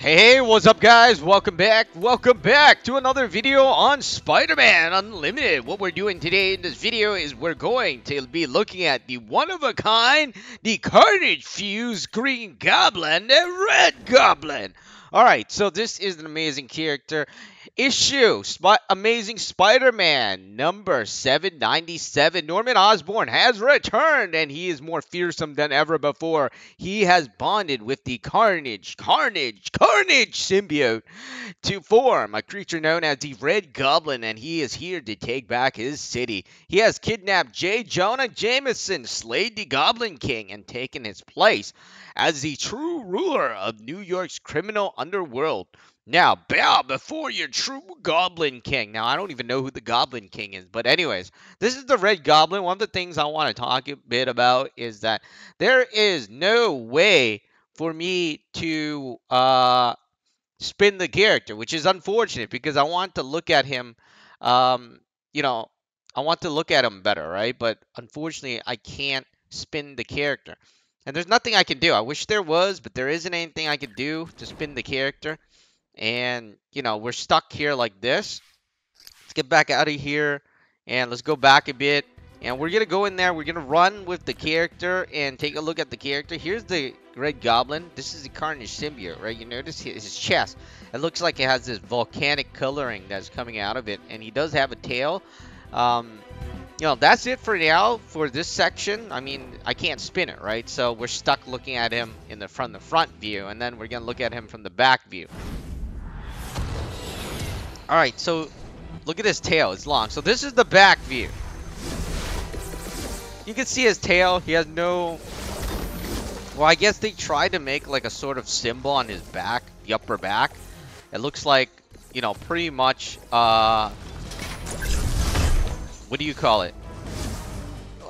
Hey, what's up guys? Welcome back. Welcome back to another video on Spider-Man Unlimited. What we're doing today in this video is we're going to be looking at the one-of-a-kind, the Carnage Fuse Green Goblin and Red Goblin. Alright, so this is an amazing character. Issue Sp Amazing Spider-Man number 797. Norman Osborn has returned and he is more fearsome than ever before. He has bonded with the Carnage, Carnage, Carnage symbiote to form a creature known as the Red Goblin and he is here to take back his city. He has kidnapped J. Jonah Jameson, slayed the Goblin King and taken his place as the true ruler of New York's criminal underworld. Now, bow before your true Goblin King. Now, I don't even know who the Goblin King is, but anyways, this is the Red Goblin. One of the things I want to talk a bit about is that there is no way for me to uh, spin the character, which is unfortunate because I want to look at him, um, you know, I want to look at him better, right? But unfortunately, I can't spin the character. And there's nothing I can do. I wish there was, but there isn't anything I can do to spin the character. And, you know, we're stuck here like this. Let's get back out of here. And let's go back a bit. And we're going to go in there. We're going to run with the character and take a look at the character. Here's the Red Goblin. This is the Carnage symbiote, right? You notice his chest. It looks like it has this volcanic coloring that's coming out of it. And he does have a tail. Um, you know, that's it for now for this section. I mean, I can't spin it, right? So we're stuck looking at him in the from the front view. And then we're going to look at him from the back view. Alright, so look at his tail. It's long. So this is the back view. You can see his tail. He has no... Well, I guess they tried to make like a sort of symbol on his back, the upper back. It looks like, you know, pretty much, uh... What do you call it?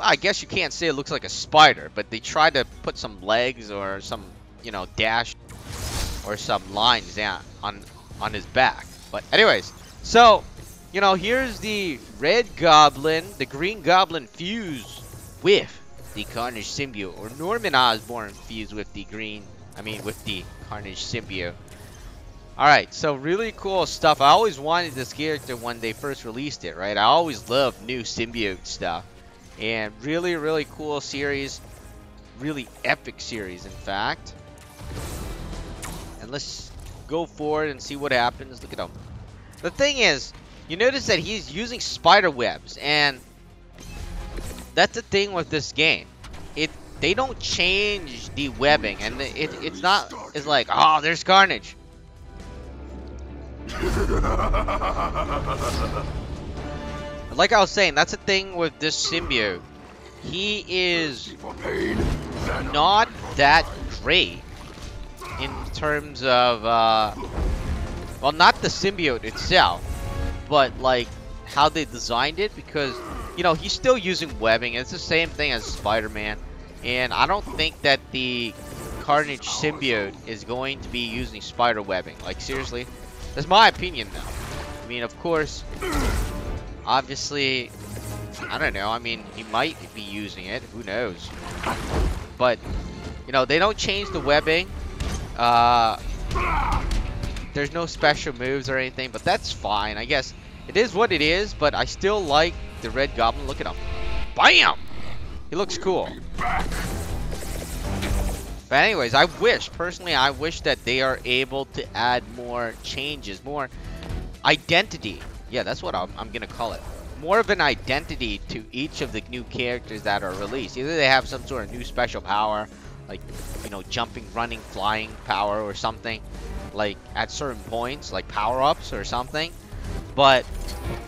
I guess you can't say it looks like a spider, but they tried to put some legs or some, you know, dash or some lines down on on his back. But anyways, so, you know, here's the Red Goblin, the Green Goblin fuse with the Carnage symbiote, or Norman Osborn fused with the Green, I mean, with the Carnage symbiote. Alright, so really cool stuff. I always wanted this character when they first released it, right? I always loved new symbiote stuff. And really, really cool series. Really epic series, in fact. And let's go for it and see what happens. Look at him. The thing is, you notice that he's using spider webs, and that's the thing with this game. It they don't change the webbing, and it it's not it's like oh there's Carnage. like I was saying, that's the thing with this symbiote. He is not that great in terms of, uh, well, not the symbiote itself, but like how they designed it because, you know, he's still using webbing. It's the same thing as Spider-Man. And I don't think that the Carnage symbiote is going to be using spider webbing. Like, seriously. That's my opinion, though. I mean, of course, obviously, I don't know. I mean, he might be using it. Who knows? But, you know, they don't change the webbing. Uh, there's no special moves or anything, but that's fine. I guess it is what it is, but I still like the Red Goblin. Look at him. BAM! He looks cool. But anyways, I wish, personally, I wish that they are able to add more changes, more identity. Yeah, that's what I'm, I'm going to call it. More of an identity to each of the new characters that are released. Either they have some sort of new special power, like, you know, jumping, running, flying power or something, like, at certain points, like power-ups or something. But,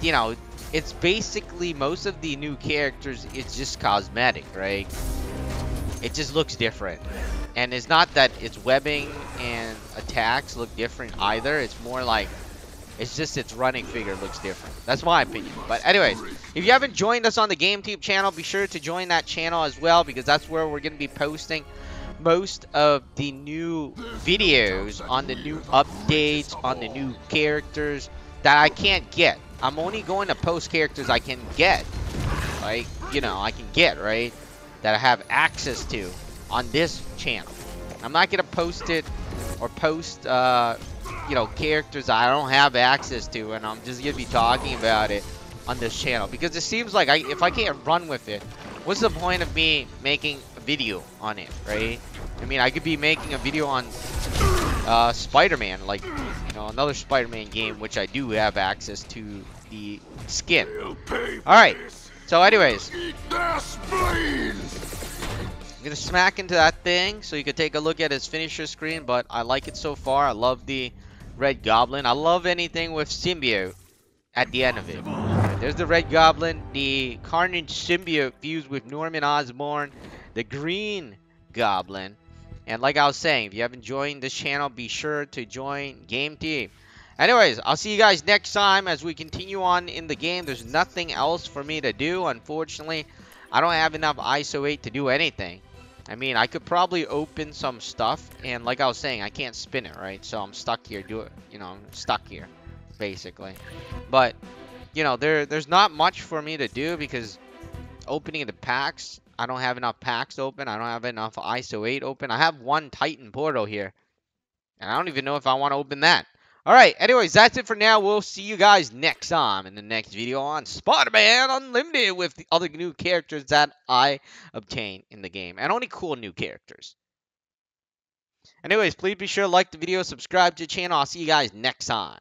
you know, it's basically, most of the new characters, it's just cosmetic, right? It just looks different. And it's not that its webbing and attacks look different either. It's more like, it's just its running figure looks different. That's my opinion. But anyways, if you haven't joined us on the GameTube channel, be sure to join that channel as well because that's where we're going to be posting most of the new videos on the new updates, on the new characters that I can't get. I'm only going to post characters I can get. Like, you know, I can get, right? That I have access to on this channel. I'm not going to post it or post, uh, you know, characters I don't have access to, and I'm just gonna be talking about it on this channel because it seems like I, if I can't run with it, what's the point of me making a video on it, right? I mean, I could be making a video on uh, Spider-Man, like, you know, another Spider-Man game, which I do have access to the skin. Alright, so anyways. I'm gonna smack into that thing so you can take a look at his finisher screen, but I like it so far. I love the Red Goblin. I love anything with symbiote at the end of it. There's the Red Goblin, the Carnage symbiote fused with Norman Osborn, the Green Goblin, and like I was saying, if you haven't joined this channel, be sure to join Game Team. Anyways, I'll see you guys next time as we continue on in the game. There's nothing else for me to do, unfortunately. I don't have enough ISO 8 to do anything. I mean, I could probably open some stuff, and like I was saying, I can't spin it, right? So I'm stuck here, do it, you know, I'm stuck here, basically. But, you know, there there's not much for me to do because opening the packs, I don't have enough packs open. I don't have enough ISO 8 open. I have one Titan portal here. And I don't even know if I want to open that. Alright, anyways, that's it for now. We'll see you guys next time in the next video on Spider-Man Unlimited with the other new characters that I obtain in the game. And only cool new characters. Anyways, please be sure to like the video, subscribe to the channel. I'll see you guys next time.